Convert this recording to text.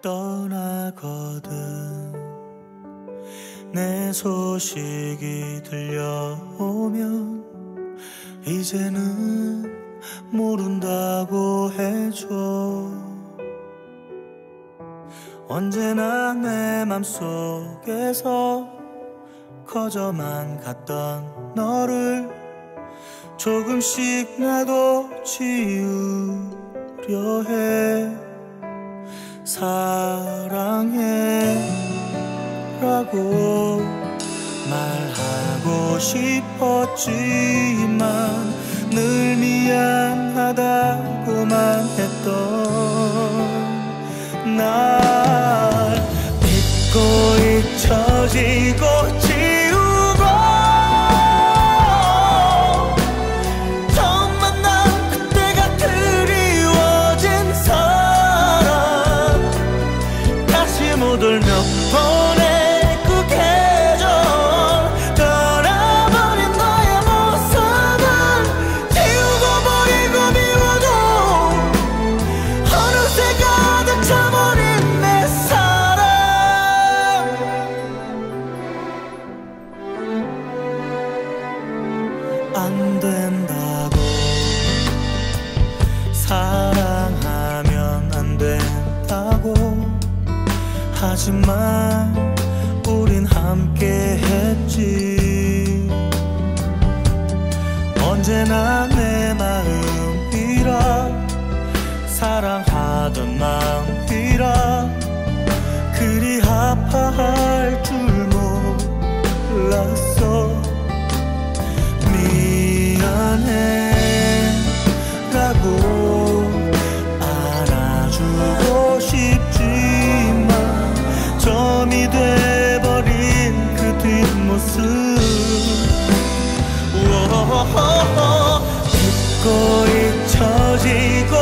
떠나거든. 내 소식이 들려오면 이제는 모른다고 해줘. 언제나 내 맘속에서 커져만 갔던 너를 조금씩 나도 지우려 해. 사랑해 라고 말하고 싶었지만 늘 미안하다고만 했던 날 잊고 잊혀지고 안 된다고. 사랑하면 안 된다고. 하지만 우린 함께 했지. 언제나 내 마음이라 사랑하던 마음이라 그리 아파할 줄 몰랐어 미안해 라고 안아주고 싶지만 점이 돼버린 그 뒷모습. 잊고 잊혀지고